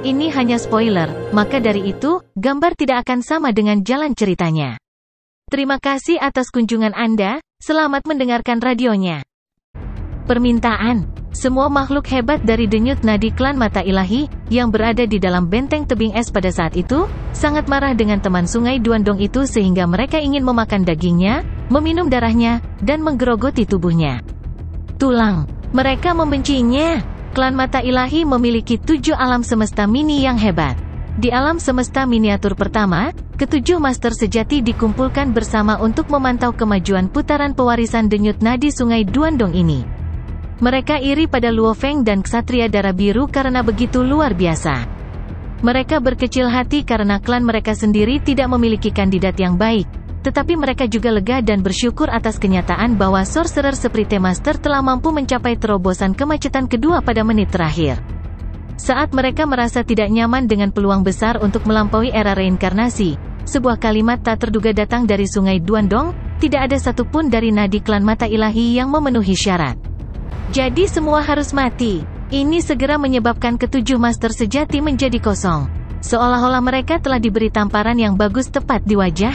Ini hanya spoiler, maka dari itu, gambar tidak akan sama dengan jalan ceritanya. Terima kasih atas kunjungan Anda, selamat mendengarkan radionya. Permintaan Semua makhluk hebat dari denyut nadi klan mata ilahi, yang berada di dalam benteng tebing es pada saat itu, sangat marah dengan teman sungai Duandong itu sehingga mereka ingin memakan dagingnya, meminum darahnya, dan menggerogoti tubuhnya. Tulang. Mereka membencinya. Klan Mata Ilahi memiliki tujuh alam semesta mini yang hebat. Di alam semesta miniatur pertama, ketujuh master sejati dikumpulkan bersama untuk memantau kemajuan putaran pewarisan denyut nadi sungai Duandong ini. Mereka iri pada Luo Feng dan Ksatria Darah Biru karena begitu luar biasa. Mereka berkecil hati karena klan mereka sendiri tidak memiliki kandidat yang baik, tetapi mereka juga lega dan bersyukur atas kenyataan bahwa Sorcerer seperti Master telah mampu mencapai terobosan kemacetan kedua pada menit terakhir. Saat mereka merasa tidak nyaman dengan peluang besar untuk melampaui era reinkarnasi, sebuah kalimat tak terduga datang dari sungai Duandong, tidak ada satupun dari nadi klan mata ilahi yang memenuhi syarat. Jadi semua harus mati. Ini segera menyebabkan ketujuh master sejati menjadi kosong. Seolah-olah mereka telah diberi tamparan yang bagus tepat di wajah,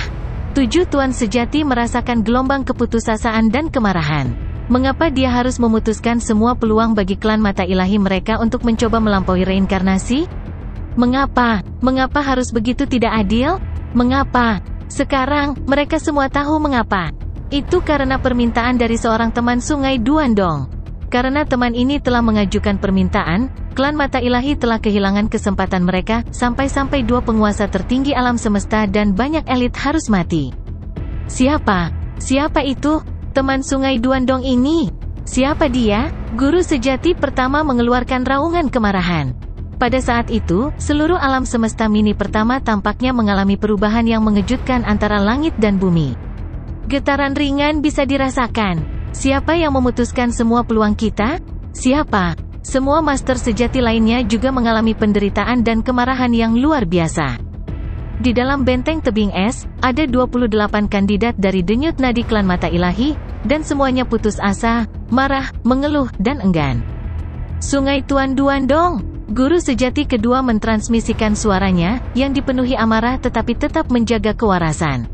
Tujuh tuan sejati merasakan gelombang keputusasaan dan kemarahan. Mengapa dia harus memutuskan semua peluang bagi klan mata ilahi mereka untuk mencoba melampaui reinkarnasi? Mengapa? Mengapa harus begitu tidak adil? Mengapa? Sekarang, mereka semua tahu mengapa. Itu karena permintaan dari seorang teman sungai Duandong. Karena teman ini telah mengajukan permintaan, Klan Mata Ilahi telah kehilangan kesempatan mereka, sampai-sampai dua penguasa tertinggi alam semesta dan banyak elit harus mati. Siapa? Siapa itu? Teman sungai Duandong ini? Siapa dia? Guru sejati pertama mengeluarkan raungan kemarahan. Pada saat itu, seluruh alam semesta mini pertama tampaknya mengalami perubahan yang mengejutkan antara langit dan bumi. Getaran ringan bisa dirasakan. Siapa yang memutuskan semua peluang kita? Siapa? Semua master sejati lainnya juga mengalami penderitaan dan kemarahan yang luar biasa. Di dalam benteng tebing es, ada 28 kandidat dari denyut nadi klan mata ilahi, dan semuanya putus asa, marah, mengeluh, dan enggan. Sungai Tuan Duan Dong, guru sejati kedua mentransmisikan suaranya, yang dipenuhi amarah tetapi tetap menjaga kewarasan.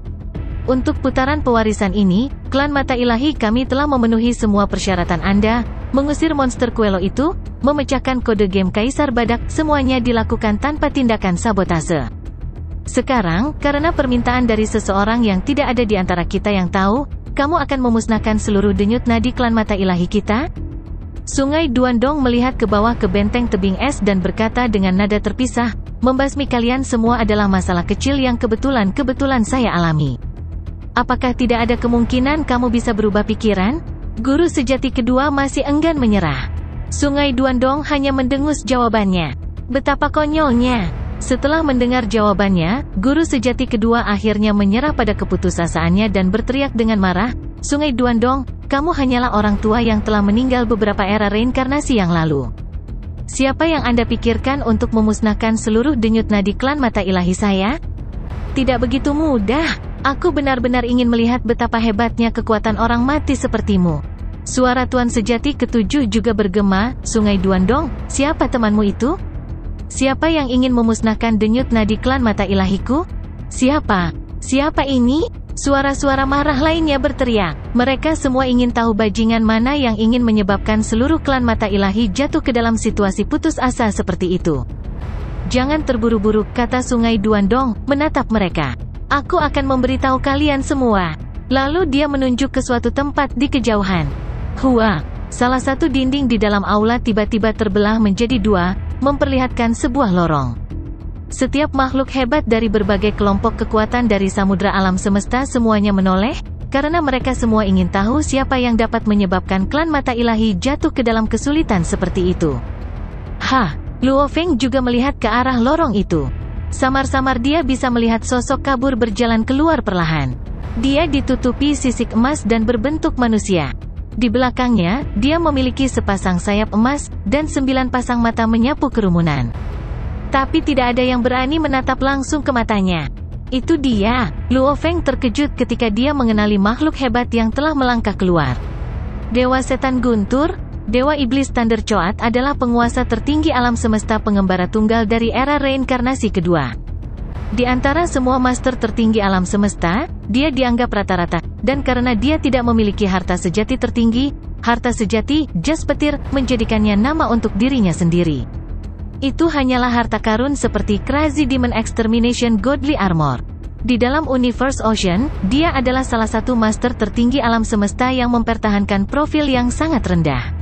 Untuk putaran pewarisan ini, klan mata ilahi kami telah memenuhi semua persyaratan Anda, mengusir monster Kuelo itu, memecahkan kode game Kaisar Badak, semuanya dilakukan tanpa tindakan sabotase. Sekarang, karena permintaan dari seseorang yang tidak ada di antara kita yang tahu, kamu akan memusnahkan seluruh denyut nadi klan mata ilahi kita? Sungai Duandong melihat ke bawah ke benteng tebing es dan berkata dengan nada terpisah, membasmi kalian semua adalah masalah kecil yang kebetulan-kebetulan saya alami. Apakah tidak ada kemungkinan kamu bisa berubah pikiran? Guru sejati kedua masih enggan menyerah. Sungai Duandong hanya mendengus jawabannya. Betapa konyolnya. Setelah mendengar jawabannya, guru sejati kedua akhirnya menyerah pada keputusasaannya dan berteriak dengan marah, Sungai Duandong, kamu hanyalah orang tua yang telah meninggal beberapa era reinkarnasi yang lalu. Siapa yang Anda pikirkan untuk memusnahkan seluruh denyut nadi klan mata ilahi saya? Tidak begitu mudah. Aku benar-benar ingin melihat betapa hebatnya kekuatan orang mati sepertimu. Suara Tuan Sejati ketujuh juga bergema, Sungai Duandong, siapa temanmu itu? Siapa yang ingin memusnahkan denyut nadi klan mata ilahiku? Siapa? Siapa ini? Suara-suara marah lainnya berteriak. Mereka semua ingin tahu bajingan mana yang ingin menyebabkan seluruh klan mata ilahi jatuh ke dalam situasi putus asa seperti itu. Jangan terburu-buru, kata Sungai Duandong, menatap mereka. Aku akan memberitahu kalian semua. Lalu dia menunjuk ke suatu tempat di kejauhan. Hua, salah satu dinding di dalam aula tiba-tiba terbelah menjadi dua, memperlihatkan sebuah lorong. Setiap makhluk hebat dari berbagai kelompok kekuatan dari samudra alam semesta semuanya menoleh, karena mereka semua ingin tahu siapa yang dapat menyebabkan klan mata ilahi jatuh ke dalam kesulitan seperti itu. Hah, Luo Feng juga melihat ke arah lorong itu. Samar-samar dia bisa melihat sosok kabur berjalan keluar perlahan. Dia ditutupi sisik emas dan berbentuk manusia. Di belakangnya, dia memiliki sepasang sayap emas, dan sembilan pasang mata menyapu kerumunan. Tapi tidak ada yang berani menatap langsung ke matanya. Itu dia, Luo Feng terkejut ketika dia mengenali makhluk hebat yang telah melangkah keluar. Dewa Setan Guntur, Dewa Iblis Thunder Choat adalah penguasa tertinggi alam semesta pengembara tunggal dari era reinkarnasi kedua. Di antara semua master tertinggi alam semesta, dia dianggap rata-rata, dan karena dia tidak memiliki harta sejati tertinggi, harta sejati, jas petir, menjadikannya nama untuk dirinya sendiri. Itu hanyalah harta karun seperti Crazy Demon Extermination Godly Armor. Di dalam Universe Ocean, dia adalah salah satu master tertinggi alam semesta yang mempertahankan profil yang sangat rendah.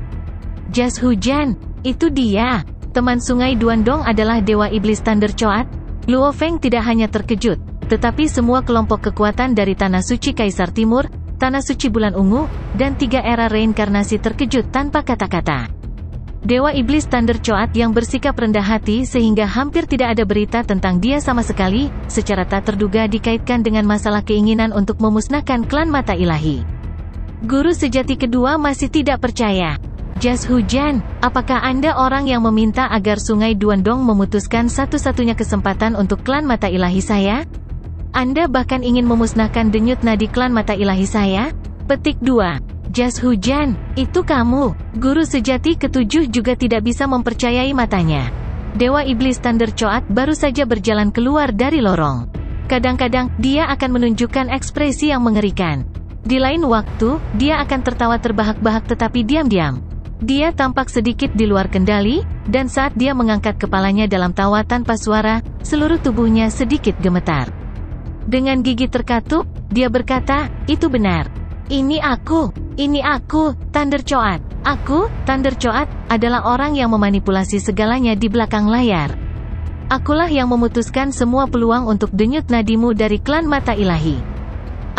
Jas hujan, itu dia. Teman sungai Duandong adalah dewa iblis Thunder Choat. Luo Feng tidak hanya terkejut, tetapi semua kelompok kekuatan dari Tanah Suci Kaisar Timur, Tanah Suci Bulan Ungu, dan tiga era reinkarnasi terkejut tanpa kata-kata. Dewa Iblis Thunder Choat yang bersikap rendah hati sehingga hampir tidak ada berita tentang dia sama sekali, secara tak terduga dikaitkan dengan masalah keinginan untuk memusnahkan klan mata ilahi. Guru sejati kedua masih tidak percaya. Jas hujan, apakah Anda orang yang meminta agar sungai Duandong memutuskan satu-satunya kesempatan untuk klan mata ilahi saya? Anda bahkan ingin memusnahkan denyut nadi klan mata ilahi saya? Petik 2. Jas hujan, itu kamu. Guru sejati ketujuh juga tidak bisa mempercayai matanya. Dewa Iblis Thunder Choat baru saja berjalan keluar dari lorong. Kadang-kadang, dia akan menunjukkan ekspresi yang mengerikan. Di lain waktu, dia akan tertawa terbahak-bahak tetapi diam-diam. Dia tampak sedikit di luar kendali, dan saat dia mengangkat kepalanya dalam tawa tanpa suara, seluruh tubuhnya sedikit gemetar. Dengan gigi terkatup, dia berkata, itu benar. Ini aku, ini aku, Thunder Choat. Aku, Thunder Choat, adalah orang yang memanipulasi segalanya di belakang layar. Akulah yang memutuskan semua peluang untuk denyut nadimu dari klan mata ilahi.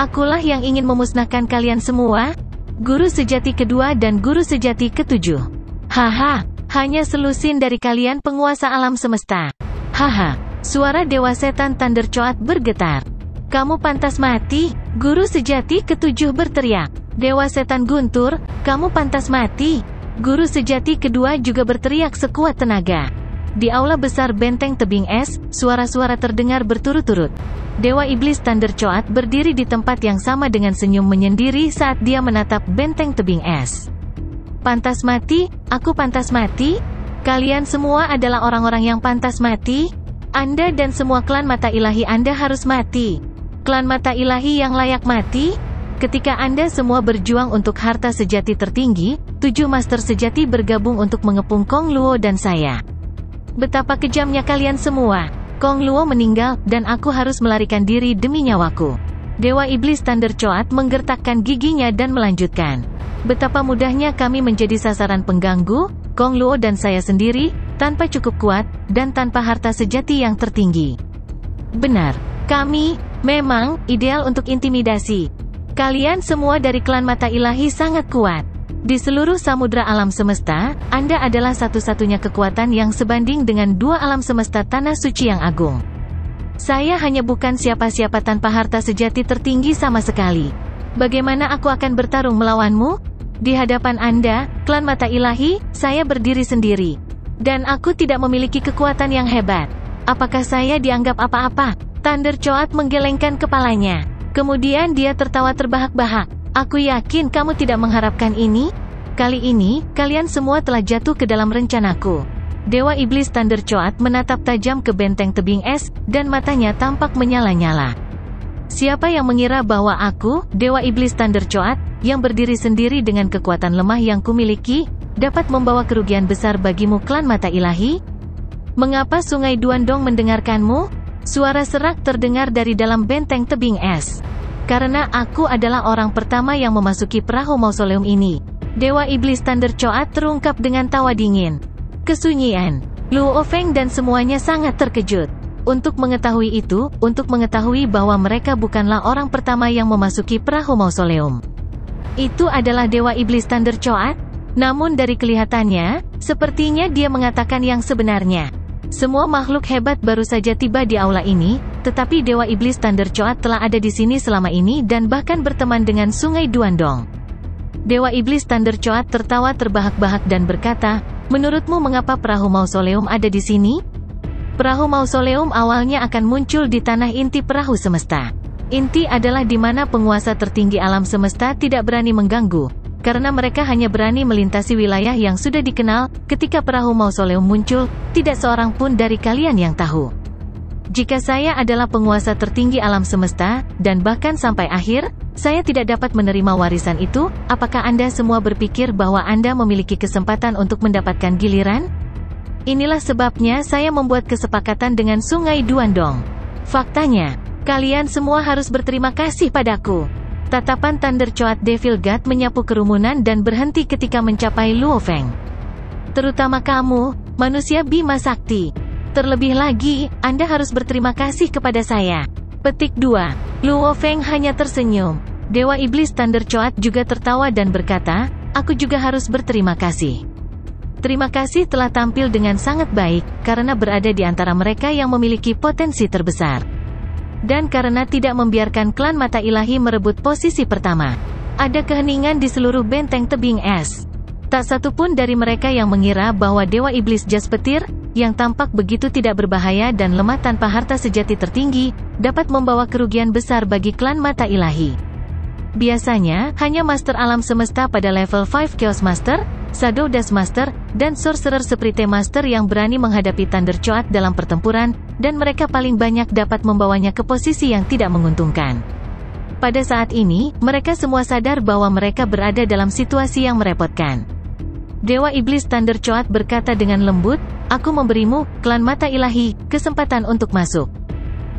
Akulah yang ingin memusnahkan kalian semua, guru sejati kedua dan guru sejati ketujuh. Haha, hanya selusin dari kalian penguasa alam semesta. Haha, suara Dewa Setan Thunder Choat bergetar. Kamu pantas mati, guru sejati ketujuh berteriak. Dewa setan guntur, kamu pantas mati. Guru sejati kedua juga berteriak sekuat tenaga. Di aula besar benteng tebing es, suara-suara terdengar berturut-turut. Dewa Iblis Thunder Choat berdiri di tempat yang sama dengan senyum menyendiri saat dia menatap benteng tebing es. Pantas mati, aku pantas mati? Kalian semua adalah orang-orang yang pantas mati? Anda dan semua klan mata ilahi Anda harus mati. Klan mata ilahi yang layak mati? Ketika Anda semua berjuang untuk harta sejati tertinggi, tujuh master sejati bergabung untuk mengepung Kong Luo dan saya. Betapa kejamnya kalian semua. Kong Luo meninggal, dan aku harus melarikan diri demi nyawaku. Dewa Iblis Thunder Choat menggertakkan giginya dan melanjutkan. Betapa mudahnya kami menjadi sasaran pengganggu, Kong Luo dan saya sendiri, tanpa cukup kuat, dan tanpa harta sejati yang tertinggi. Benar, kami, Memang, ideal untuk intimidasi. Kalian semua dari klan mata ilahi sangat kuat. Di seluruh samudra alam semesta, Anda adalah satu-satunya kekuatan yang sebanding dengan dua alam semesta tanah suci yang agung. Saya hanya bukan siapa-siapa tanpa harta sejati tertinggi sama sekali. Bagaimana aku akan bertarung melawanmu? Di hadapan Anda, klan mata ilahi, saya berdiri sendiri. Dan aku tidak memiliki kekuatan yang hebat. Apakah saya dianggap apa-apa? Thunder Choat menggelengkan kepalanya. Kemudian dia tertawa terbahak-bahak. Aku yakin kamu tidak mengharapkan ini? Kali ini, kalian semua telah jatuh ke dalam rencanaku. Dewa Iblis Thunder Choat menatap tajam ke benteng tebing es, dan matanya tampak menyala-nyala. Siapa yang mengira bahwa aku, Dewa Iblis Thunder Choat, yang berdiri sendiri dengan kekuatan lemah yang kumiliki, dapat membawa kerugian besar bagimu klan mata ilahi? Mengapa sungai Duandong mendengarkanmu? Suara serak terdengar dari dalam benteng tebing es. Karena aku adalah orang pertama yang memasuki perahu mausoleum ini. Dewa Iblis Thunder Choat terungkap dengan tawa dingin. Kesunyian. Luo Feng dan semuanya sangat terkejut. Untuk mengetahui itu, untuk mengetahui bahwa mereka bukanlah orang pertama yang memasuki perahu mausoleum. Itu adalah Dewa Iblis Thunder Choat? Namun dari kelihatannya, sepertinya dia mengatakan yang sebenarnya. Semua makhluk hebat baru saja tiba di aula ini, tetapi Dewa Iblis Thunder Choat telah ada di sini selama ini dan bahkan berteman dengan Sungai Duandong. Dewa Iblis Thunder Choat tertawa terbahak-bahak dan berkata, Menurutmu mengapa perahu mausoleum ada di sini? Perahu mausoleum awalnya akan muncul di tanah inti perahu semesta. Inti adalah di mana penguasa tertinggi alam semesta tidak berani mengganggu. karena mereka hanya berani melintasi wilayah yang sudah dikenal, ketika perahu mausoleum muncul, tidak seorang pun dari kalian yang tahu. Jika saya adalah penguasa tertinggi alam semesta, dan bahkan sampai akhir, saya tidak dapat menerima warisan itu, apakah Anda semua berpikir bahwa Anda memiliki kesempatan untuk mendapatkan giliran? Inilah sebabnya saya membuat kesepakatan dengan Sungai Duandong. Faktanya, kalian semua harus berterima kasih padaku. Tatapan Thunder Coat Devil God menyapu kerumunan dan berhenti ketika mencapai Luo Feng. Terutama kamu, manusia Bima Sakti. Terlebih lagi, Anda harus berterima kasih kepada saya. Petik 2. Luo Feng hanya tersenyum. Dewa Iblis Thunder Choat juga tertawa dan berkata, aku juga harus berterima kasih. Terima kasih telah tampil dengan sangat baik, karena berada di antara mereka yang memiliki potensi terbesar. Dan karena tidak membiarkan klan mata ilahi merebut posisi pertama. Ada keheningan di seluruh benteng tebing es. Tak satu pun dari mereka yang mengira bahwa Dewa Iblis Jas Petir, yang tampak begitu tidak berbahaya dan lemah tanpa harta sejati tertinggi, dapat membawa kerugian besar bagi klan mata ilahi. Biasanya, hanya Master Alam Semesta pada level 5 Chaos Master, Shadow Dust Master, dan Sorcerer Sprite Master yang berani menghadapi Thunder Choat dalam pertempuran, dan mereka paling banyak dapat membawanya ke posisi yang tidak menguntungkan. Pada saat ini, mereka semua sadar bahwa mereka berada dalam situasi yang merepotkan. Dewa Iblis Thunder Choat berkata dengan lembut, Aku memberimu, klan mata ilahi, kesempatan untuk masuk.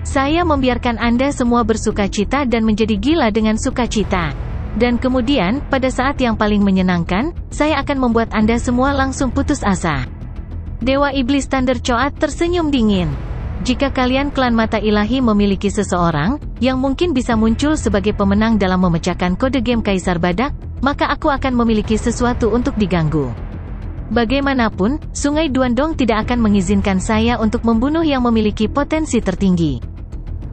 Saya membiarkan Anda semua bersuka cita dan menjadi gila dengan sukacita. Dan kemudian, pada saat yang paling menyenangkan, saya akan membuat Anda semua langsung putus asa. Dewa Iblis Thunder Choat tersenyum dingin. Jika kalian klan mata ilahi memiliki seseorang, yang mungkin bisa muncul sebagai pemenang dalam memecahkan kode game Kaisar Badak, maka aku akan memiliki sesuatu untuk diganggu. Bagaimanapun, Sungai Duandong tidak akan mengizinkan saya untuk membunuh yang memiliki potensi tertinggi.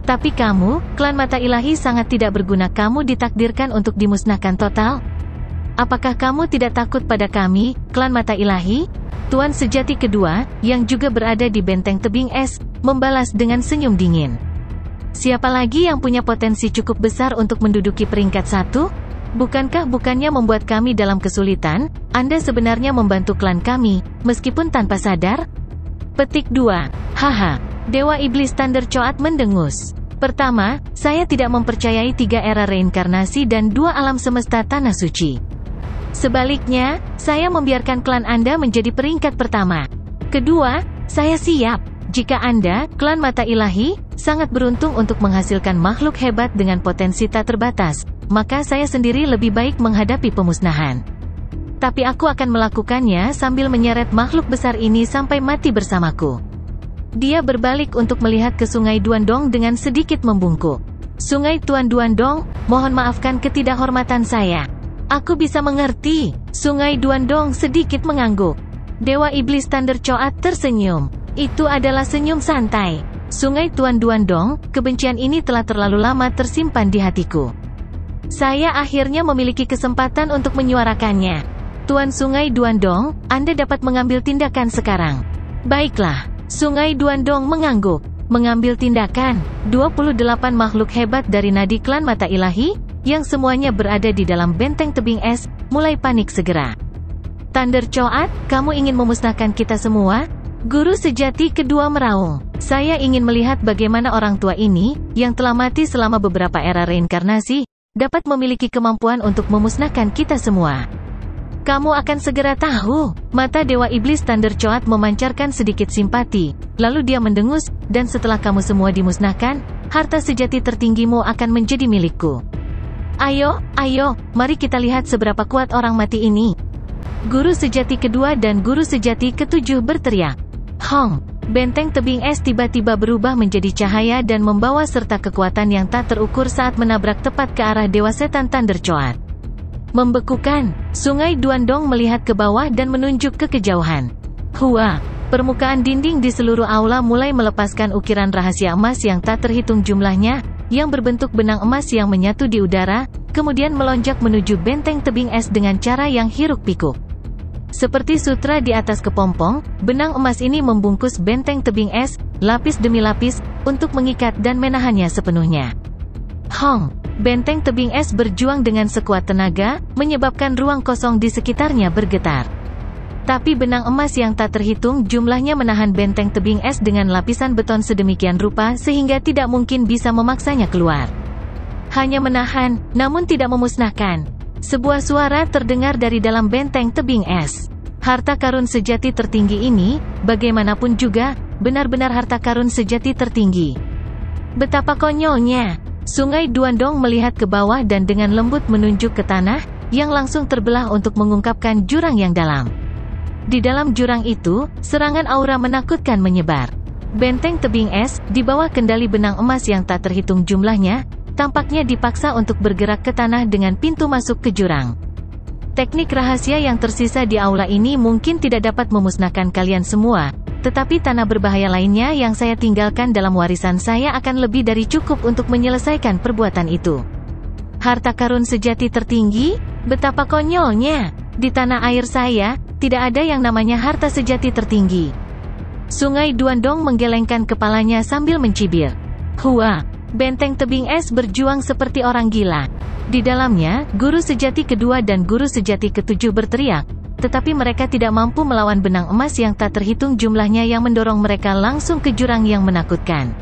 Tapi kamu, klan mata ilahi sangat tidak berguna kamu ditakdirkan untuk dimusnahkan total? Apakah kamu tidak takut pada kami, klan mata ilahi? Tuan sejati kedua, yang juga berada di benteng tebing es, membalas dengan senyum dingin. Siapa lagi yang punya potensi cukup besar untuk menduduki peringkat satu? Bukankah bukannya membuat kami dalam kesulitan, Anda sebenarnya membantu klan kami, meskipun tanpa sadar? Petik 2. Haha. Dewa Iblis Thunder Choat mendengus. Pertama, saya tidak mempercayai tiga era reinkarnasi dan dua alam semesta tanah suci. Sebaliknya, saya membiarkan klan Anda menjadi peringkat pertama. Kedua, saya siap. Jika Anda, klan mata ilahi, sangat beruntung untuk menghasilkan makhluk hebat dengan potensi tak terbatas, maka saya sendiri lebih baik menghadapi pemusnahan. Tapi aku akan melakukannya sambil menyeret makhluk besar ini sampai mati bersamaku. Dia berbalik untuk melihat ke sungai Duandong dengan sedikit membungkuk. Sungai Tuan Duandong, mohon maafkan ketidakhormatan saya. Aku bisa mengerti. Sungai Duandong sedikit mengangguk. Dewa Iblis Thunder Choat tersenyum. Itu adalah senyum santai. Sungai Tuan Duandong, kebencian ini telah terlalu lama tersimpan di hatiku. Saya akhirnya memiliki kesempatan untuk menyuarakannya. Tuan Sungai Duandong, Anda dapat mengambil tindakan sekarang. Baiklah, Sungai Duandong mengangguk. Mengambil tindakan, 28 makhluk hebat dari nadi klan mata ilahi, yang semuanya berada di dalam benteng tebing es, mulai panik segera. Thunder Choat, kamu ingin memusnahkan kita semua? Guru sejati kedua meraung. Saya ingin melihat bagaimana orang tua ini, yang telah mati selama beberapa era reinkarnasi, dapat memiliki kemampuan untuk memusnahkan kita semua. Kamu akan segera tahu. Mata Dewa Iblis Thunder Choat memancarkan sedikit simpati, lalu dia mendengus, dan setelah kamu semua dimusnahkan, harta sejati tertinggimu akan menjadi milikku. Ayo, ayo, mari kita lihat seberapa kuat orang mati ini. Guru sejati kedua dan guru sejati ketujuh berteriak. Hong, Benteng tebing es tiba-tiba berubah menjadi cahaya dan membawa serta kekuatan yang tak terukur saat menabrak tepat ke arah Dewa Setan Thunder Choat. Membekukan, sungai Duandong melihat ke bawah dan menunjuk ke kejauhan. Hua, permukaan dinding di seluruh aula mulai melepaskan ukiran rahasia emas yang tak terhitung jumlahnya, yang berbentuk benang emas yang menyatu di udara, kemudian melonjak menuju benteng tebing es dengan cara yang hiruk-pikuk. Seperti sutra di atas kepompong, benang emas ini membungkus benteng tebing es, lapis demi lapis, untuk mengikat dan menahannya sepenuhnya. Hong, Benteng tebing es berjuang dengan sekuat tenaga, menyebabkan ruang kosong di sekitarnya bergetar. Tapi benang emas yang tak terhitung jumlahnya menahan benteng tebing es dengan lapisan beton sedemikian rupa sehingga tidak mungkin bisa memaksanya keluar. Hanya menahan, namun tidak memusnahkan. Sebuah suara terdengar dari dalam benteng tebing es. Harta karun sejati tertinggi ini, bagaimanapun juga, benar-benar harta karun sejati tertinggi. Betapa konyolnya, Sungai Duandong melihat ke bawah dan dengan lembut menunjuk ke tanah, yang langsung terbelah untuk mengungkapkan jurang yang dalam. Di dalam jurang itu, serangan aura menakutkan menyebar. Benteng tebing es, di bawah kendali benang emas yang tak terhitung jumlahnya, tampaknya dipaksa untuk bergerak ke tanah dengan pintu masuk ke jurang. Teknik rahasia yang tersisa di aula ini mungkin tidak dapat memusnahkan kalian semua, tetapi tanah berbahaya lainnya yang saya tinggalkan dalam warisan saya akan lebih dari cukup untuk menyelesaikan perbuatan itu. Harta karun sejati tertinggi? Betapa konyolnya! Di tanah air saya, tidak ada yang namanya harta sejati tertinggi. Sungai Duandong menggelengkan kepalanya sambil mencibir. Hua, benteng tebing es berjuang seperti orang gila. Di dalamnya, guru sejati kedua dan guru sejati ketujuh berteriak, tetapi mereka tidak mampu melawan benang emas yang tak terhitung jumlahnya yang mendorong mereka langsung ke jurang yang menakutkan.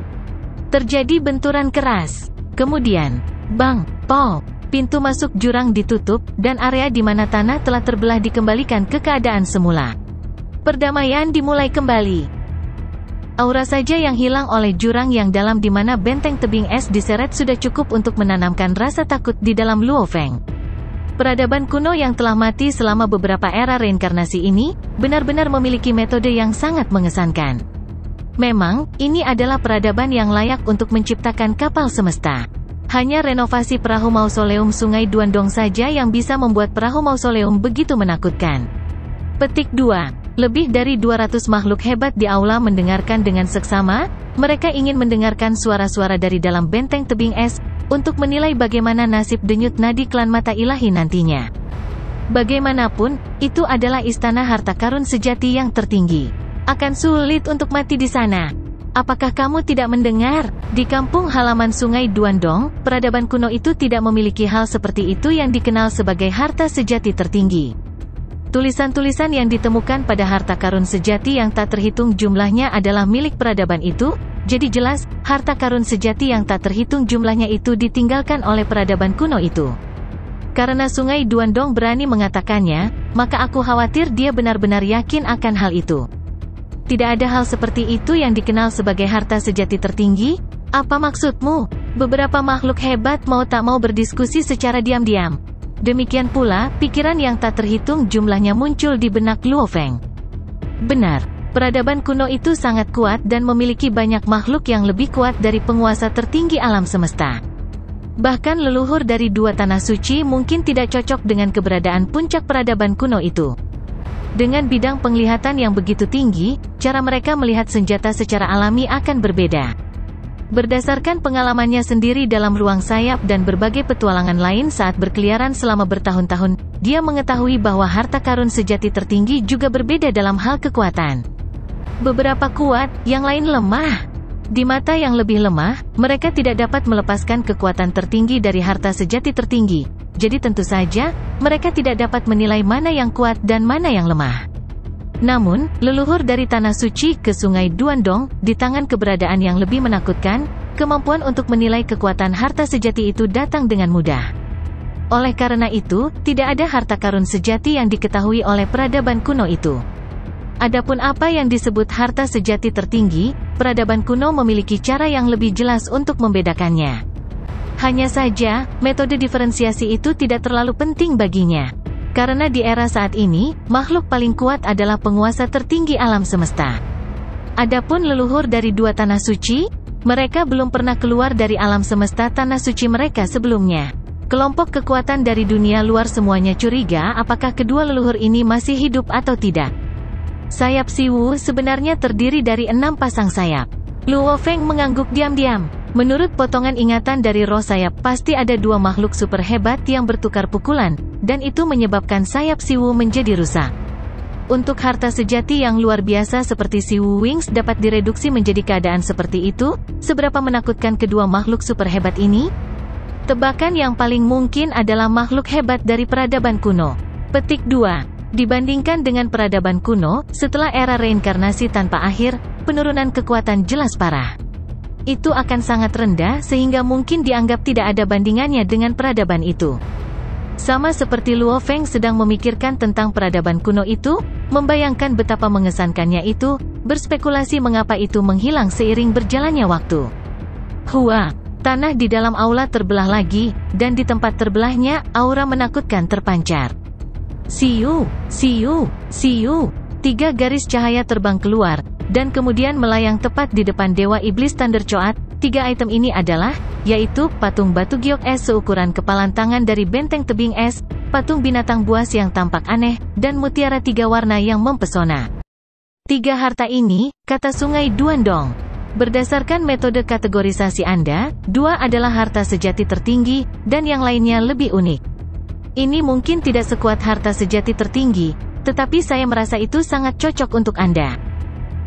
Terjadi benturan keras. Kemudian, bang, pau, pintu masuk jurang ditutup, dan area di mana tanah telah terbelah dikembalikan ke keadaan semula. Perdamaian dimulai kembali. Aura saja yang hilang oleh jurang yang dalam di mana benteng tebing es diseret sudah cukup untuk menanamkan rasa takut di dalam Luo Feng. Peradaban kuno yang telah mati selama beberapa era reinkarnasi ini, benar-benar memiliki metode yang sangat mengesankan. Memang, ini adalah peradaban yang layak untuk menciptakan kapal semesta. Hanya renovasi perahu mausoleum Sungai Duandong saja yang bisa membuat perahu mausoleum begitu menakutkan. Petik 2. Lebih dari 200 makhluk hebat di aula mendengarkan dengan seksama, mereka ingin mendengarkan suara-suara dari dalam benteng tebing es, untuk menilai bagaimana nasib denyut nadi klan mata ilahi nantinya. Bagaimanapun, itu adalah istana harta karun sejati yang tertinggi. Akan sulit untuk mati di sana. Apakah kamu tidak mendengar? Di kampung halaman sungai Duandong, peradaban kuno itu tidak memiliki hal seperti itu yang dikenal sebagai harta sejati tertinggi. Tulisan-tulisan yang ditemukan pada harta karun sejati yang tak terhitung jumlahnya adalah milik peradaban itu, jadi jelas, harta karun sejati yang tak terhitung jumlahnya itu ditinggalkan oleh peradaban kuno itu. Karena sungai Duandong berani mengatakannya, maka aku khawatir dia benar-benar yakin akan hal itu. Tidak ada hal seperti itu yang dikenal sebagai harta sejati tertinggi? Apa maksudmu? Beberapa makhluk hebat mau tak mau berdiskusi secara diam-diam. Demikian pula, pikiran yang tak terhitung jumlahnya muncul di benak Luo Feng. Benar, Peradaban kuno itu sangat kuat dan memiliki banyak makhluk yang lebih kuat dari penguasa tertinggi alam semesta. Bahkan leluhur dari dua tanah suci mungkin tidak cocok dengan keberadaan puncak peradaban kuno itu. Dengan bidang penglihatan yang begitu tinggi, cara mereka melihat senjata secara alami akan berbeda. Berdasarkan pengalamannya sendiri dalam ruang sayap dan berbagai petualangan lain saat berkeliaran selama bertahun-tahun, dia mengetahui bahwa harta karun sejati tertinggi juga berbeda dalam hal kekuatan. Beberapa kuat, yang lain lemah. Di mata yang lebih lemah, mereka tidak dapat melepaskan kekuatan tertinggi dari harta sejati tertinggi. Jadi tentu saja, mereka tidak dapat menilai mana yang kuat dan mana yang lemah. Namun, leluhur dari Tanah Suci ke Sungai Duandong, di tangan keberadaan yang lebih menakutkan, kemampuan untuk menilai kekuatan harta sejati itu datang dengan mudah. Oleh karena itu, tidak ada harta karun sejati yang diketahui oleh peradaban kuno itu. Adapun apa yang disebut harta sejati tertinggi, peradaban kuno memiliki cara yang lebih jelas untuk membedakannya. Hanya saja, metode diferensiasi itu tidak terlalu penting baginya. Karena di era saat ini, makhluk paling kuat adalah penguasa tertinggi alam semesta. Adapun leluhur dari dua tanah suci, mereka belum pernah keluar dari alam semesta tanah suci mereka sebelumnya. Kelompok kekuatan dari dunia luar semuanya curiga apakah kedua leluhur ini masih hidup atau tidak. Sayap Siwu sebenarnya terdiri dari enam pasang sayap. Luo Feng mengangguk diam-diam. Menurut potongan ingatan dari roh sayap, pasti ada dua makhluk super hebat yang bertukar pukulan, dan itu menyebabkan sayap Siwu menjadi rusak. Untuk harta sejati yang luar biasa seperti Siwu Wings dapat direduksi menjadi keadaan seperti itu, seberapa menakutkan kedua makhluk super hebat ini? Tebakan yang paling mungkin adalah makhluk hebat dari peradaban kuno. Petik 2. Dibandingkan dengan peradaban kuno, setelah era reinkarnasi tanpa akhir, penurunan kekuatan jelas parah. Itu akan sangat rendah sehingga mungkin dianggap tidak ada bandingannya dengan peradaban itu. Sama seperti Luo Feng sedang memikirkan tentang peradaban kuno itu, membayangkan betapa mengesankannya itu, berspekulasi mengapa itu menghilang seiring berjalannya waktu. Hua, Tanah di dalam aula terbelah lagi, dan di tempat terbelahnya, aura menakutkan terpancar. Siu, siu, siu. Tiga garis cahaya terbang keluar, dan kemudian melayang tepat di depan Dewa Iblis Thunder Choat. Tiga item ini adalah, yaitu, patung batu giok es seukuran kepalan tangan dari benteng tebing es, patung binatang buas yang tampak aneh, dan mutiara tiga warna yang mempesona. Tiga harta ini, kata sungai Duandong. Berdasarkan metode kategorisasi Anda, dua adalah harta sejati tertinggi, dan yang lainnya lebih unik. Ini mungkin tidak sekuat harta sejati tertinggi, tetapi saya merasa itu sangat cocok untuk Anda.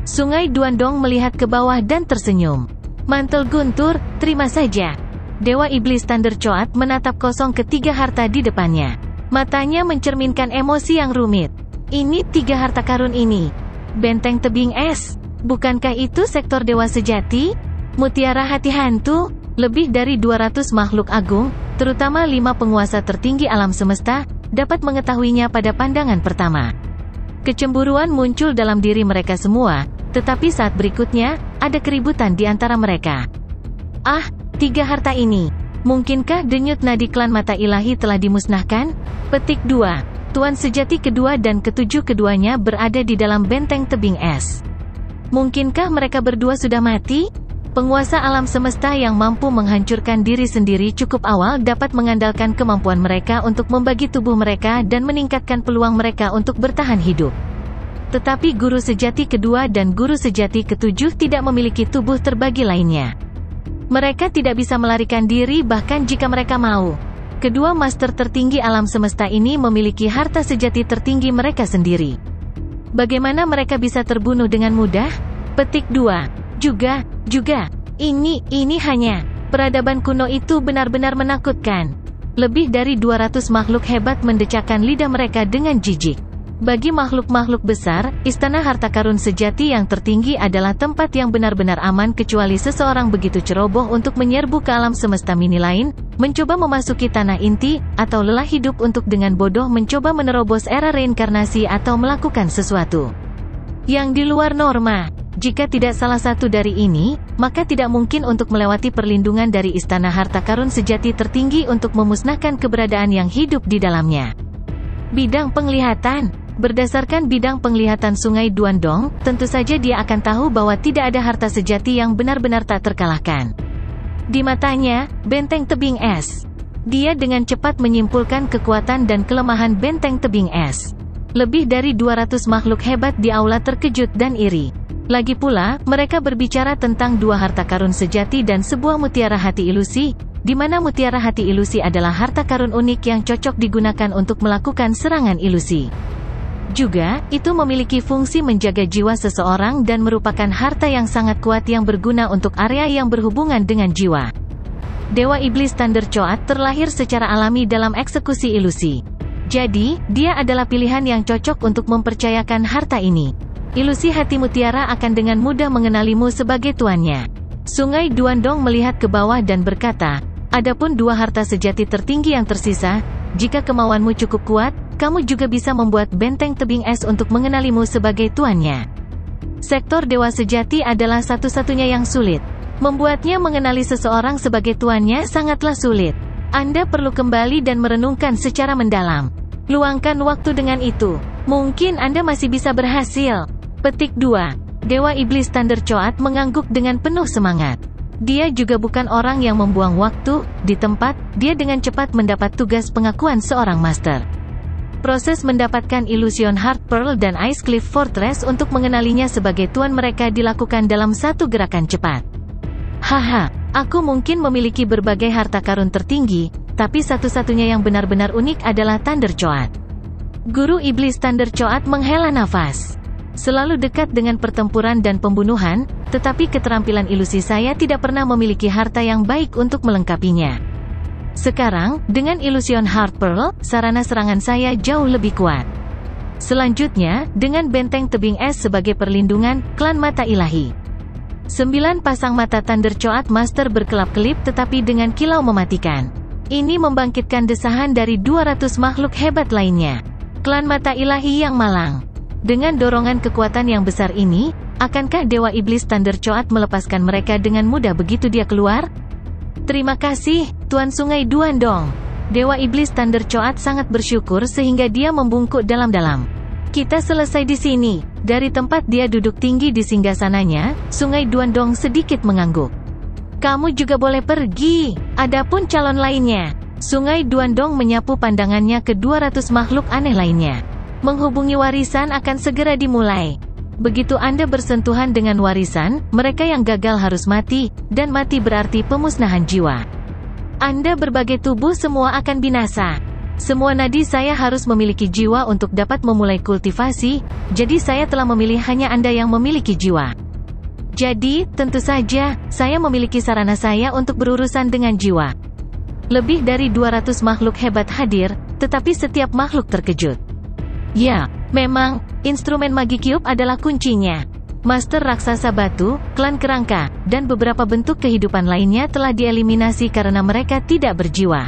Sungai Duandong melihat ke bawah dan tersenyum. Mantel guntur, terima saja. Dewa Iblis Thunder Choat menatap kosong ketiga harta di depannya. Matanya mencerminkan emosi yang rumit. Ini tiga harta karun ini. Benteng tebing es. Bukankah itu sektor dewa sejati? Mutiara hati hantu? Lebih dari 200 makhluk agung, terutama lima penguasa tertinggi alam semesta, dapat mengetahuinya pada pandangan pertama. Kecemburuan muncul dalam diri mereka semua, tetapi saat berikutnya, ada keributan di antara mereka. Ah, tiga harta ini. Mungkinkah denyut nadi klan mata ilahi telah dimusnahkan? Petik 2. Tuan sejati kedua dan ketujuh keduanya berada di dalam benteng tebing es. Mungkinkah mereka berdua sudah mati? Penguasa alam semesta yang mampu menghancurkan diri sendiri cukup awal dapat mengandalkan kemampuan mereka untuk membagi tubuh mereka dan meningkatkan peluang mereka untuk bertahan hidup. Tetapi guru sejati kedua dan guru sejati ketujuh tidak memiliki tubuh terbagi lainnya. Mereka tidak bisa melarikan diri bahkan jika mereka mau. Kedua master tertinggi alam semesta ini memiliki harta sejati tertinggi mereka sendiri. Bagaimana mereka bisa terbunuh dengan mudah? Petik 2. Juga, juga. Ini, ini hanya. Peradaban kuno itu benar-benar menakutkan. Lebih dari 200 makhluk hebat mendecakkan lidah mereka dengan jijik. Bagi makhluk-makhluk besar, istana harta karun sejati yang tertinggi adalah tempat yang benar-benar aman kecuali seseorang begitu ceroboh untuk menyerbu ke alam semesta mini lain, mencoba memasuki tanah inti, atau lelah hidup untuk dengan bodoh mencoba menerobos era reinkarnasi atau melakukan sesuatu yang di luar norma. Jika tidak salah satu dari ini, maka tidak mungkin untuk melewati perlindungan dari istana harta karun sejati tertinggi untuk memusnahkan keberadaan yang hidup di dalamnya. Bidang penglihatan Berdasarkan bidang penglihatan sungai Duandong, tentu saja dia akan tahu bahwa tidak ada harta sejati yang benar-benar tak terkalahkan. Di matanya, benteng tebing es. Dia dengan cepat menyimpulkan kekuatan dan kelemahan benteng tebing es. Lebih dari 200 makhluk hebat di aula terkejut dan iri. Lagi pula, mereka berbicara tentang dua harta karun sejati dan sebuah mutiara hati ilusi, di mana mutiara hati ilusi adalah harta karun unik yang cocok digunakan untuk melakukan serangan ilusi. Juga, itu memiliki fungsi menjaga jiwa seseorang dan merupakan harta yang sangat kuat yang berguna untuk area yang berhubungan dengan jiwa. Dewa Iblis Thunder Choat terlahir secara alami dalam eksekusi ilusi. Jadi, dia adalah pilihan yang cocok untuk mempercayakan harta ini. Ilusi hati mutiara akan dengan mudah mengenalimu sebagai tuannya. Sungai Duandong melihat ke bawah dan berkata, Adapun dua harta sejati tertinggi yang tersisa, jika kemauanmu cukup kuat, kamu juga bisa membuat benteng tebing es untuk mengenalimu sebagai tuannya. Sektor dewa sejati adalah satu-satunya yang sulit. Membuatnya mengenali seseorang sebagai tuannya sangatlah sulit. Anda perlu kembali dan merenungkan secara mendalam. Luangkan waktu dengan itu. Mungkin Anda masih bisa berhasil. Petik 2. Dewa Iblis Thunder Choat mengangguk dengan penuh semangat. Dia juga bukan orang yang membuang waktu, di tempat, dia dengan cepat mendapat tugas pengakuan seorang master. Proses mendapatkan ilusion Heart Pearl dan Ice Cliff Fortress untuk mengenalinya sebagai tuan mereka dilakukan dalam satu gerakan cepat. Haha, aku mungkin memiliki berbagai harta karun tertinggi, tapi satu-satunya yang benar-benar unik adalah Thunder Choat. Guru Iblis Thunder Choat menghela nafas selalu dekat dengan pertempuran dan pembunuhan, tetapi keterampilan ilusi saya tidak pernah memiliki harta yang baik untuk melengkapinya. Sekarang, dengan ilusion Heart Pearl, sarana serangan saya jauh lebih kuat. Selanjutnya, dengan benteng tebing es sebagai perlindungan, klan mata ilahi. Sembilan pasang mata Thunder Coat Master berkelap-kelip tetapi dengan kilau mematikan. Ini membangkitkan desahan dari 200 makhluk hebat lainnya. Klan mata ilahi yang malang. Dengan dorongan kekuatan yang besar ini, akankah Dewa Iblis Thunder Coat melepaskan mereka dengan mudah begitu dia keluar? Terima kasih, Tuan Sungai Duandong. Dewa Iblis Thunder Coat sangat bersyukur sehingga dia membungkuk dalam-dalam. Kita selesai di sini. Dari tempat dia duduk tinggi di singgasananya, Sungai Duandong sedikit mengangguk. Kamu juga boleh pergi. Adapun calon lainnya. Sungai Duandong menyapu pandangannya ke 200 makhluk aneh lainnya. Menghubungi warisan akan segera dimulai. Begitu Anda bersentuhan dengan warisan, mereka yang gagal harus mati, dan mati berarti pemusnahan jiwa. Anda berbagai tubuh semua akan binasa. Semua nadi saya harus memiliki jiwa untuk dapat memulai kultivasi, jadi saya telah memilih hanya Anda yang memiliki jiwa. Jadi, tentu saja, saya memiliki sarana saya untuk berurusan dengan jiwa. Lebih dari 200 makhluk hebat hadir, tetapi setiap makhluk terkejut. Ya, memang, instrumen Magi Cube adalah kuncinya. Master Raksasa Batu, Klan Kerangka, dan beberapa bentuk kehidupan lainnya telah dieliminasi karena mereka tidak berjiwa.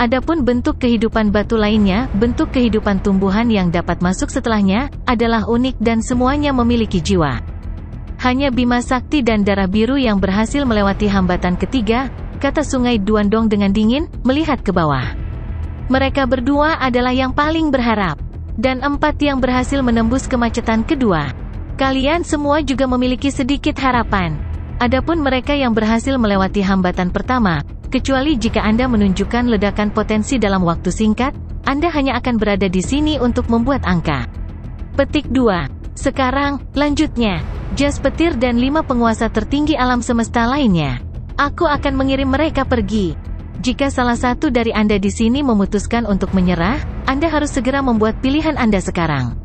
Adapun bentuk kehidupan batu lainnya, bentuk kehidupan tumbuhan yang dapat masuk setelahnya, adalah unik dan semuanya memiliki jiwa. Hanya Bima Sakti dan Darah Biru yang berhasil melewati hambatan ketiga, kata Sungai Duandong dengan dingin, melihat ke bawah. Mereka berdua adalah yang paling berharap dan empat yang berhasil menembus kemacetan kedua. Kalian semua juga memiliki sedikit harapan. Adapun mereka yang berhasil melewati hambatan pertama, kecuali jika Anda menunjukkan ledakan potensi dalam waktu singkat, Anda hanya akan berada di sini untuk membuat angka. Petik 2. Sekarang, lanjutnya, jas petir dan lima penguasa tertinggi alam semesta lainnya. Aku akan mengirim mereka pergi. Jika salah satu dari Anda di sini memutuskan untuk menyerah, anda harus segera membuat pilihan Anda sekarang.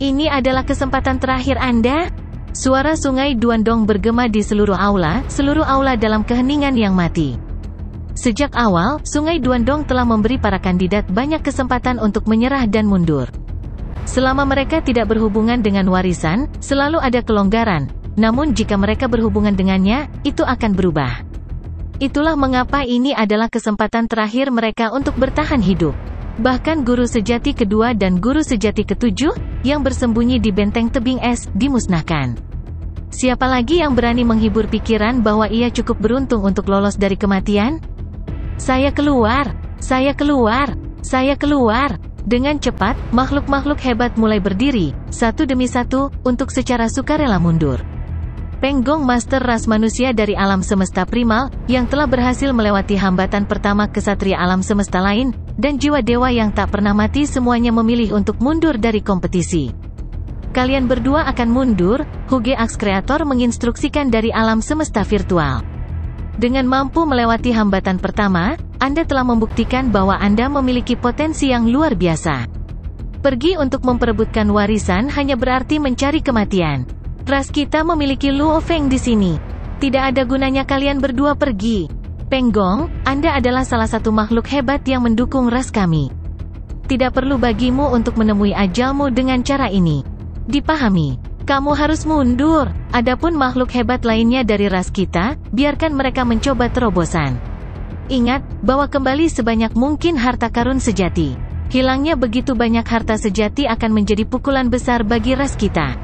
Ini adalah kesempatan terakhir Anda. Suara sungai Duandong bergema di seluruh aula, seluruh aula dalam keheningan yang mati. Sejak awal, sungai Duandong telah memberi para kandidat banyak kesempatan untuk menyerah dan mundur. Selama mereka tidak berhubungan dengan warisan, selalu ada kelonggaran, namun jika mereka berhubungan dengannya, itu akan berubah. Itulah mengapa ini adalah kesempatan terakhir mereka untuk bertahan hidup. Bahkan guru sejati kedua dan guru sejati ketujuh, yang bersembunyi di benteng tebing es, dimusnahkan. Siapa lagi yang berani menghibur pikiran bahwa ia cukup beruntung untuk lolos dari kematian? Saya keluar, saya keluar, saya keluar. Dengan cepat, makhluk-makhluk hebat mulai berdiri, satu demi satu, untuk secara sukarela mundur. Penggong Master ras manusia dari alam semesta primal, yang telah berhasil melewati hambatan pertama kesatria alam semesta lain, dan jiwa dewa yang tak pernah mati semuanya memilih untuk mundur dari kompetisi. Kalian berdua akan mundur, Huge Axe Creator menginstruksikan dari alam semesta virtual. Dengan mampu melewati hambatan pertama, Anda telah membuktikan bahwa Anda memiliki potensi yang luar biasa. Pergi untuk memperebutkan warisan hanya berarti mencari kematian. Ras kita memiliki Luo Feng di sini. Tidak ada gunanya kalian berdua pergi. Penggong, Anda adalah salah satu makhluk hebat yang mendukung ras kami. Tidak perlu bagimu untuk menemui ajalmu dengan cara ini. Dipahami. Kamu harus mundur. Adapun makhluk hebat lainnya dari ras kita, biarkan mereka mencoba terobosan. Ingat, bahwa kembali sebanyak mungkin harta karun sejati. Hilangnya begitu banyak harta sejati akan menjadi pukulan besar bagi ras kita.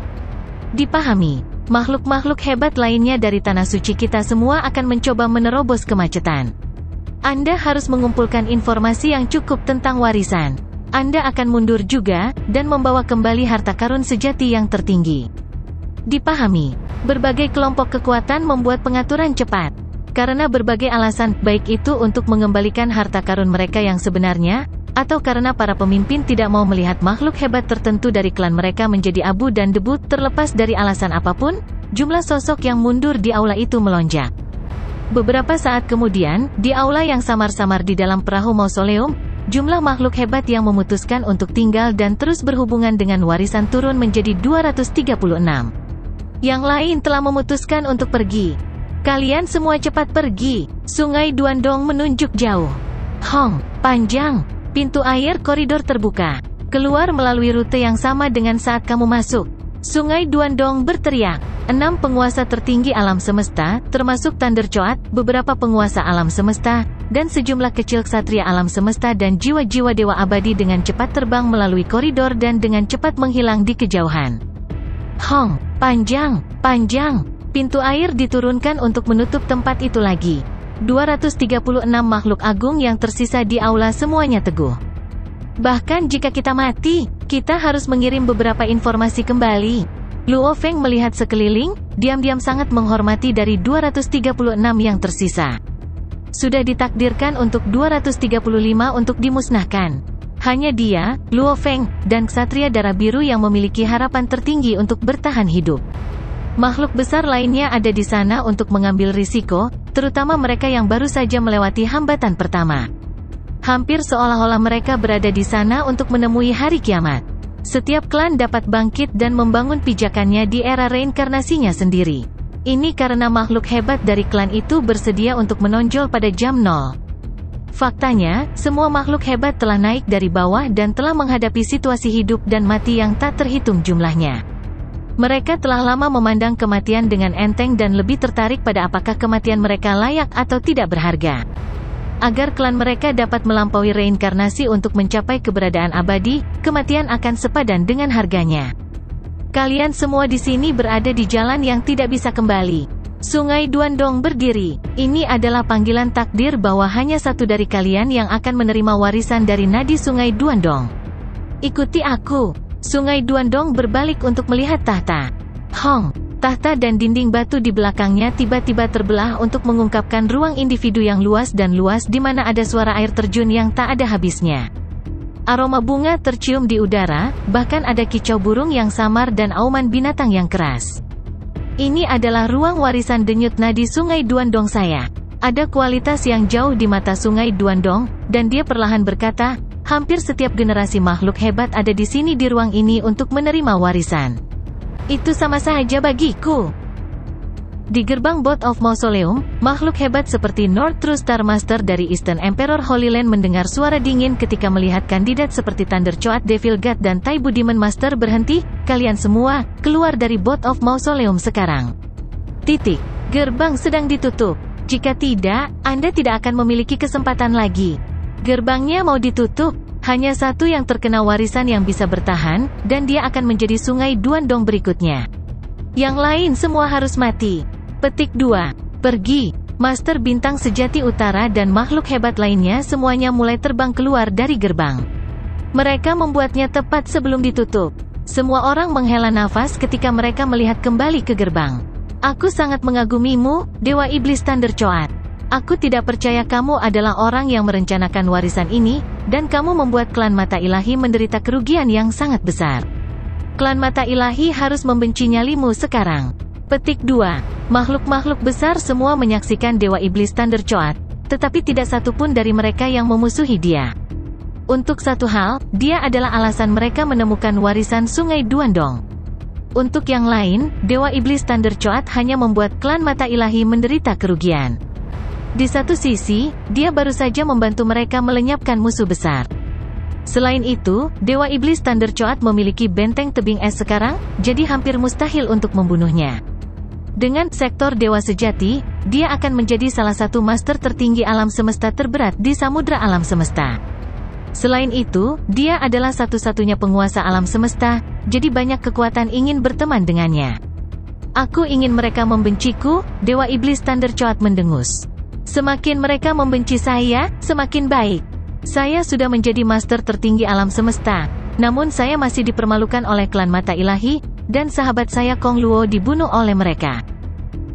Dipahami, makhluk-makhluk hebat lainnya dari tanah suci kita semua akan mencoba menerobos kemacetan. Anda harus mengumpulkan informasi yang cukup tentang warisan. Anda akan mundur juga, dan membawa kembali harta karun sejati yang tertinggi. Dipahami, berbagai kelompok kekuatan membuat pengaturan cepat. Karena berbagai alasan, baik itu untuk mengembalikan harta karun mereka yang sebenarnya, atau karena para pemimpin tidak mau melihat makhluk hebat tertentu dari klan mereka menjadi abu dan debu terlepas dari alasan apa pun, jumlah sosok yang mundur di aula itu melonjak. Beberapa saat kemudian, di aula yang samar-samar di dalam perahu mausoleum, jumlah makhluk hebat yang memutuskan untuk tinggal dan terus berhubungan dengan warisan turun menjadi 236. Yang lain telah memutuskan untuk pergi. Kalian semua cepat pergi. Sungai Duandong menunjuk jauh. Hong, panjang. Pintu air koridor terbuka. Keluar melalui rute yang sama dengan saat kamu masuk. Sungai Duandong berteriak. Enam penguasa tertinggi alam semesta, termasuk Thunder Choat, beberapa penguasa alam semesta, dan sejumlah kecil ksatria alam semesta dan jiwa-jiwa dewa abadi dengan cepat terbang melalui koridor dan dengan cepat menghilang di kejauhan. Hong, panjang, panjang. Pintu air diturunkan untuk menutup tempat itu lagi. 236 makhluk agung yang tersisa di aula semuanya teguh. Bahkan jika kita mati, kita harus mengirim beberapa informasi kembali. Luo Feng melihat sekeliling, diam-diam sangat menghormati dari 236 yang tersisa. Sudah ditakdirkan untuk 235 untuk dimusnahkan. Hanya dia, Luo Feng, dan Ksatria Darah Biru yang memiliki harapan tertinggi untuk bertahan hidup. Makhluk besar lainnya ada di sana untuk mengambil risiko, terutama mereka yang baru saja melewati hambatan pertama. Hampir seolah-olah mereka berada di sana untuk menemui hari kiamat. Setiap klan dapat bangkit dan membangun pijakannya di era reinkarnasinya sendiri. Ini karena makhluk hebat dari klan itu bersedia untuk menonjol pada jam 0. Faktanya, semua makhluk hebat telah naik dari bawah dan telah menghadapi situasi hidup dan mati yang tak terhitung jumlahnya. Mereka telah lama memandang kematian dengan enteng dan lebih tertarik pada apakah kematian mereka layak atau tidak berharga. Agar klan mereka dapat melampaui reinkarnasi untuk mencapai keberadaan abadi, kematian akan sepadan dengan harganya. Kalian semua di sini berada di jalan yang tidak bisa kembali. Sungai Duandong berdiri. Ini adalah panggilan takdir bahwa hanya satu dari kalian yang akan menerima warisan dari nadi Sungai Duandong. Ikuti aku. Sungai Duandong berbalik untuk melihat tahta. Hong, tahta dan dinding batu di belakangnya tiba-tiba terbelah untuk mengungkapkan ruang individu yang luas dan luas di mana ada suara air terjun yang tak ada habisnya. Aroma bunga tercium di udara, bahkan ada kicau burung yang samar dan auman binatang yang keras. Ini adalah ruang warisan denyut nadi Sungai Duandong saya. Ada kualitas yang jauh di mata Sungai Duandong, dan dia perlahan berkata, Hampir setiap generasi makhluk hebat ada di sini di ruang ini untuk menerima warisan. Itu sama saja bagiku. Di gerbang Bot of Mausoleum, makhluk hebat seperti North True Star Master dari Eastern Emperor Holy Land mendengar suara dingin ketika melihat kandidat seperti Thunder Choat Devil God dan Taibu Demon Master berhenti, kalian semua, keluar dari Bot of Mausoleum sekarang. Titik. Gerbang sedang ditutup. Jika tidak, Anda tidak akan memiliki kesempatan lagi. Gerbangnya mau ditutup, hanya satu yang terkena warisan yang bisa bertahan, dan dia akan menjadi sungai Duandong berikutnya. Yang lain semua harus mati. Petik 2. Pergi. Master Bintang Sejati Utara dan makhluk hebat lainnya semuanya mulai terbang keluar dari gerbang. Mereka membuatnya tepat sebelum ditutup. Semua orang menghela nafas ketika mereka melihat kembali ke gerbang. Aku sangat mengagumimu, Dewa Iblis Thunder Choat. Aku tidak percaya kamu adalah orang yang merencanakan warisan ini, dan kamu membuat klan mata ilahi menderita kerugian yang sangat besar. Klan mata ilahi harus membenci nyalimu sekarang. Petik 2. Makhluk-makhluk besar semua menyaksikan Dewa Iblis Thunder Choat, tetapi tidak satu pun dari mereka yang memusuhi dia. Untuk satu hal, dia adalah alasan mereka menemukan warisan sungai Duandong. Untuk yang lain, Dewa Iblis Thunder Choat hanya membuat klan mata ilahi menderita kerugian. Di satu sisi, dia baru saja membantu mereka melenyapkan musuh besar. Selain itu, Dewa Iblis Thunder Choat memiliki benteng tebing es sekarang, jadi hampir mustahil untuk membunuhnya. Dengan sektor Dewa Sejati, dia akan menjadi salah satu master tertinggi alam semesta terberat di samudra alam semesta. Selain itu, dia adalah satu-satunya penguasa alam semesta, jadi banyak kekuatan ingin berteman dengannya. Aku ingin mereka membenciku, Dewa Iblis Thunder Choat mendengus. Semakin mereka membenci saya, semakin baik. Saya sudah menjadi master tertinggi alam semesta, namun saya masih dipermalukan oleh klan mata ilahi, dan sahabat saya Kong Luo dibunuh oleh mereka.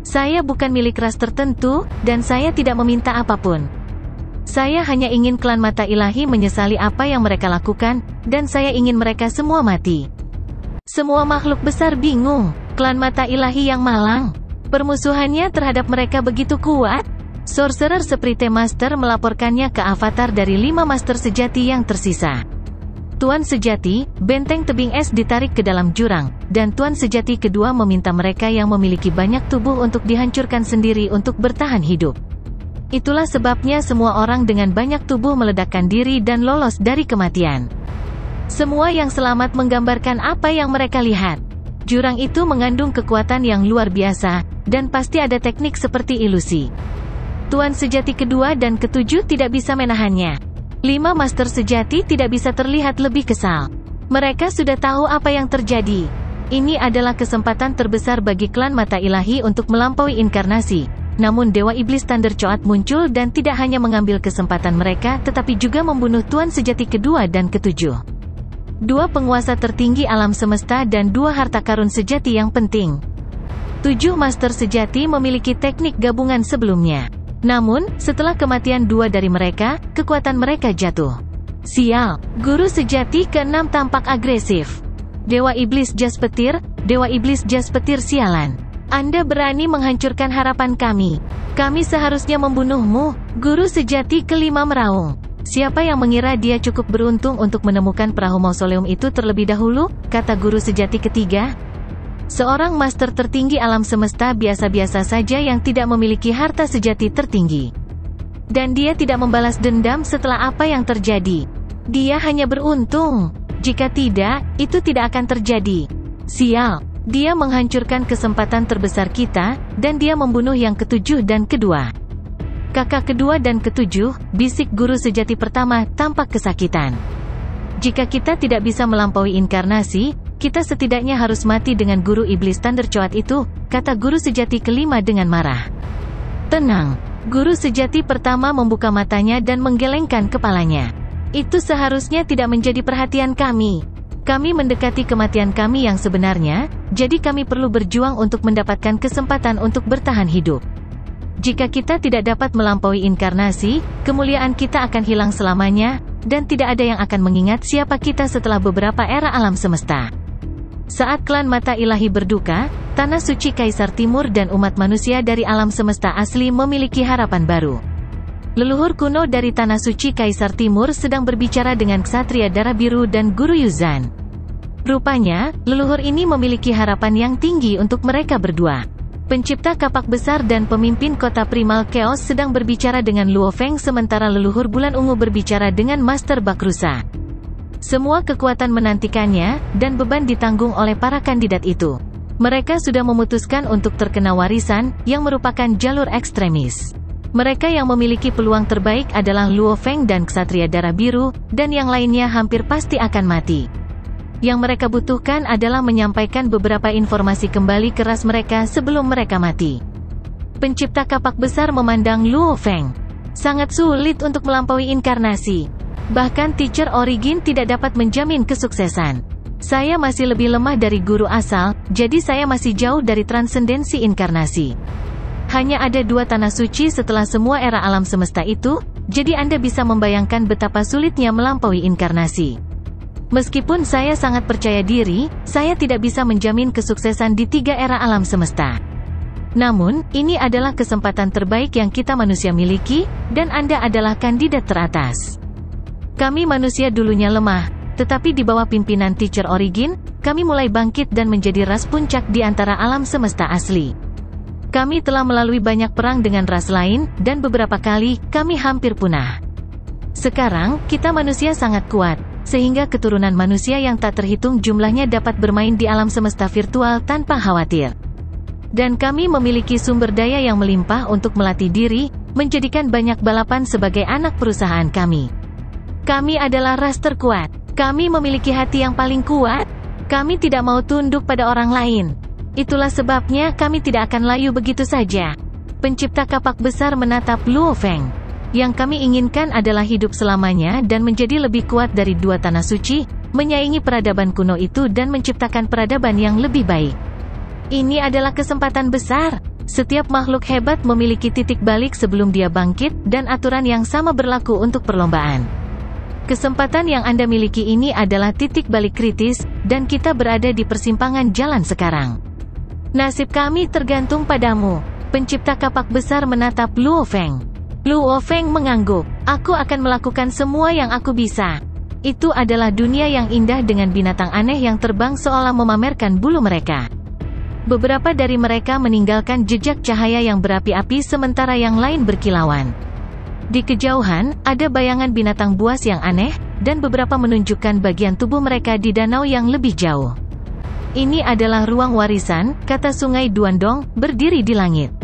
Saya bukan milik ras tertentu, dan saya tidak meminta apa pun. Saya hanya ingin klan mata ilahi menyesali apa yang mereka lakukan, dan saya ingin mereka semua mati. Semua makhluk besar bingung, klan mata ilahi yang malang. Permusuhannya terhadap mereka begitu kuat, Sorcerer seperti Master melaporkannya ke avatar dari lima Master sejati yang tersisa. Tuan sejati, benteng tebing es ditarik ke dalam jurang, dan Tuan sejati kedua meminta mereka yang memiliki banyak tubuh untuk dihancurkan sendiri untuk bertahan hidup. Itulah sebabnya semua orang dengan banyak tubuh meledakkan diri dan lolos dari kematian. Semua yang selamat menggambarkan apa yang mereka lihat. Jurang itu mengandung kekuatan yang luar biasa, dan pasti ada teknik seperti ilusi. Tuan sejati kedua dan ketujuh tidak bisa menahannya. Lima master sejati tidak bisa terlihat lebih kesal. Mereka sudah tahu apa yang terjadi. Ini adalah kesempatan terbesar bagi klan mata ilahi untuk melampaui inkarnasi, namun Dewa Iblis Thunder Coat muncul dan tidak hanya mengambil kesempatan mereka tetapi juga membunuh Tuan Sejati kedua dan ketujuh. Dua penguasa tertinggi alam semesta dan dua harta karun sejati yang penting. Tujuh Master Sejati memiliki teknik gabungan sebelumnya. Namun, setelah kematian dua dari mereka, kekuatan mereka jatuh. Sial, Guru Sejati keenam tampak agresif. Dewa Iblis Jas Petir, Dewa Iblis Jas Petir sialan. Anda berani menghancurkan harapan kami. Kami seharusnya membunuhmu, guru sejati kelima meraung. Siapa yang mengira dia cukup beruntung untuk menemukan perahu mausoleum itu terlebih dahulu, kata guru sejati ketiga. Seorang master tertinggi alam semesta biasa-biasa saja yang tidak memiliki harta sejati tertinggi. Dan dia tidak membalas dendam setelah apa yang terjadi. Dia hanya beruntung. Jika tidak, itu tidak akan terjadi. Sial. Dia menghancurkan kesempatan terbesar kita, dan dia membunuh yang ketujuh dan kedua. Kakak kedua dan ketujuh, bisik guru sejati pertama, tampak kesakitan. Jika kita tidak bisa melampaui inkarnasi, kita setidaknya harus mati dengan guru iblis Thunder Coat itu, kata guru sejati kelima dengan marah. Tenang, guru sejati pertama membuka matanya dan menggelengkan kepalanya. Itu seharusnya tidak menjadi perhatian kami. Kami mendekati kematian kami yang sebenarnya, jadi kami perlu berjuang untuk mendapatkan kesempatan untuk bertahan hidup. Jika kita tidak dapat melampaui inkarnasi, kemuliaan kita akan hilang selamanya, dan tidak ada yang akan mengingat siapa kita setelah beberapa era alam semesta. Saat klan mata ilahi berduka, tanah suci Kaisar Timur dan umat manusia dari alam semesta asli memiliki harapan baru. Leluhur kuno dari Tanah Suci Kaisar Timur sedang berbicara dengan Ksatria Darah Biru dan Guru Yuzan. Rupanya, leluhur ini memiliki harapan yang tinggi untuk mereka berdua. Pencipta kapak besar dan pemimpin kota primal Chaos sedang berbicara dengan Luo Feng sementara leluhur bulan ungu berbicara dengan Master Bakrusa. Semua kekuatan menantikannya, dan beban ditanggung oleh para kandidat itu. Mereka sudah memutuskan untuk terkena warisan, yang merupakan jalur ekstremis. Mereka yang memiliki peluang terbaik adalah Luo Feng dan Ksatria Darah Biru, dan yang lainnya hampir pasti akan mati. Yang mereka butuhkan adalah menyampaikan beberapa informasi kembali keras mereka sebelum mereka mati. Pencipta kapak besar memandang Luo Feng. Sangat sulit untuk melampaui inkarnasi. Bahkan teacher origin tidak dapat menjamin kesuksesan. Saya masih lebih lemah dari guru asal, jadi saya masih jauh dari transendensi inkarnasi. Hanya ada dua tanah suci setelah semua era alam semesta itu, jadi Anda bisa membayangkan betapa sulitnya melampaui inkarnasi. Meskipun saya sangat percaya diri, saya tidak bisa menjamin kesuksesan di tiga era alam semesta. Namun, ini adalah kesempatan terbaik yang kita manusia miliki, dan Anda adalah kandidat teratas. Kami manusia dulunya lemah, tetapi di bawah pimpinan Teacher Origin, kami mulai bangkit dan menjadi ras puncak di antara alam semesta asli. Kami telah melalui banyak perang dengan ras lain, dan beberapa kali, kami hampir punah. Sekarang, kita manusia sangat kuat, sehingga keturunan manusia yang tak terhitung jumlahnya dapat bermain di alam semesta virtual tanpa khawatir. Dan kami memiliki sumber daya yang melimpah untuk melatih diri, menjadikan banyak balapan sebagai anak perusahaan kami. Kami adalah ras terkuat. Kami memiliki hati yang paling kuat. Kami tidak mau tunduk pada orang lain. Itulah sebabnya kami tidak akan layu begitu saja. Pencipta kapak besar menatap Luo Feng. Yang kami inginkan adalah hidup selamanya dan menjadi lebih kuat dari dua tanah suci, menyaingi peradaban kuno itu dan menciptakan peradaban yang lebih baik. Ini adalah kesempatan besar. Setiap makhluk hebat memiliki titik balik sebelum dia bangkit, dan aturan yang sama berlaku untuk perlombaan. Kesempatan yang Anda miliki ini adalah titik balik kritis, dan kita berada di persimpangan jalan sekarang. Nasib kami tergantung padamu. Pencipta kapak besar menatap Luo Feng. Luo Feng mengangguk. Aku akan melakukan semua yang aku bisa. Itu adalah dunia yang indah dengan binatang aneh yang terbang seolah memamerkan bulu mereka. Beberapa dari mereka meninggalkan jejak cahaya yang berapi-api sementara yang lain berkilauan. Di kejauhan, ada bayangan binatang buas yang aneh, dan beberapa menunjukkan bagian tubuh mereka di danau yang lebih jauh. Ini adalah ruang warisan, kata Sungai Duandong, berdiri di langit.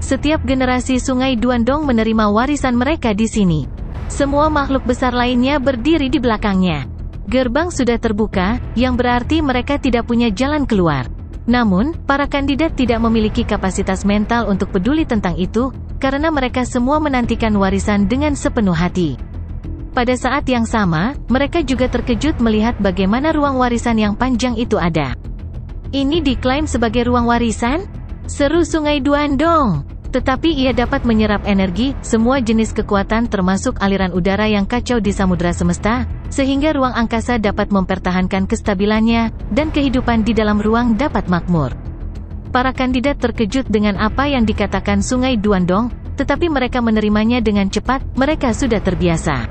Setiap generasi Sungai Duandong menerima warisan mereka di sini. Semua makhluk besar lainnya berdiri di belakangnya. Gerbang sudah terbuka, yang berarti mereka tidak punya jalan keluar. Namun, para kandidat tidak memiliki kapasitas mental untuk peduli tentang itu, karena mereka semua menantikan warisan dengan sepenuh hati. Pada saat yang sama, mereka juga terkejut melihat bagaimana ruang warisan yang panjang itu ada. Ini diklaim sebagai ruang warisan? Seru Sungai Duandong! Tetapi ia dapat menyerap energi, semua jenis kekuatan termasuk aliran udara yang kacau di samudera semesta, sehingga ruang angkasa dapat mempertahankan kestabilannya, dan kehidupan di dalam ruang dapat makmur. Para kandidat terkejut dengan apa yang dikatakan Sungai Duandong, tetapi mereka menerimanya dengan cepat, mereka sudah terbiasa.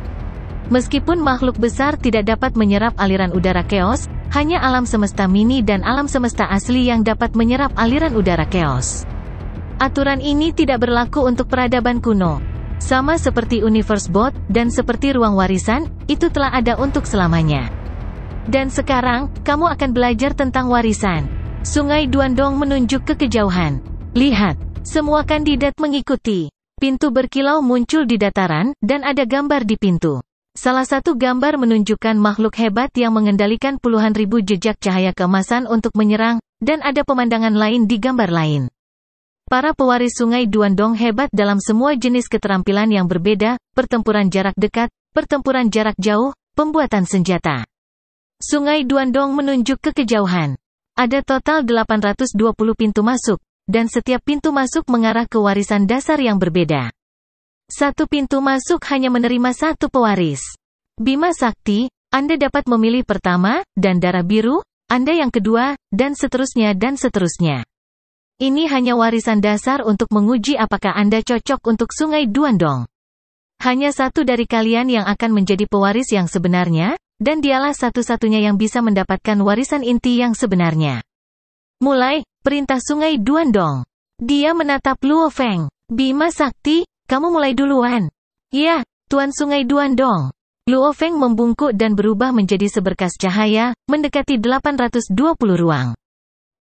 Meskipun makhluk besar tidak dapat menyerap aliran udara chaos, hanya alam semesta mini dan alam semesta asli yang dapat menyerap aliran udara chaos. Aturan ini tidak berlaku untuk peradaban kuno. Sama seperti Universe Bot, dan seperti ruang warisan, itu telah ada untuk selamanya. Dan sekarang, kamu akan belajar tentang warisan. Sungai Duandong menunjuk ke kejauhan. Lihat, semua kandidat mengikuti. Pintu berkilau muncul di dataran, dan ada gambar di pintu. Salah satu gambar menunjukkan makhluk hebat yang mengendalikan puluhan ribu jejak cahaya keemasan untuk menyerang, dan ada pemandangan lain di gambar lain. Para pewaris sungai Duandong hebat dalam semua jenis keterampilan yang berbeda, pertempuran jarak dekat, pertempuran jarak jauh, pembuatan senjata. Sungai Duandong menunjuk ke kejauhan. Ada total 820 pintu masuk, dan setiap pintu masuk mengarah ke warisan dasar yang berbeda. Satu pintu masuk hanya menerima satu pewaris. Bima Sakti, Anda dapat memilih pertama, dan darah biru, Anda yang kedua, dan seterusnya dan seterusnya. Ini hanya warisan dasar untuk menguji apakah Anda cocok untuk Sungai Duandong. Hanya satu dari kalian yang akan menjadi pewaris yang sebenarnya, dan dialah satu-satunya yang bisa mendapatkan warisan inti yang sebenarnya. Mulai, perintah Sungai Duandong. Dia menatap Luo Feng. Bima Sakti, kamu mulai duluan. Ya, Tuan Sungai Duandong. Luo Feng membungkuk dan berubah menjadi seberkas cahaya, mendekati 820 ruang.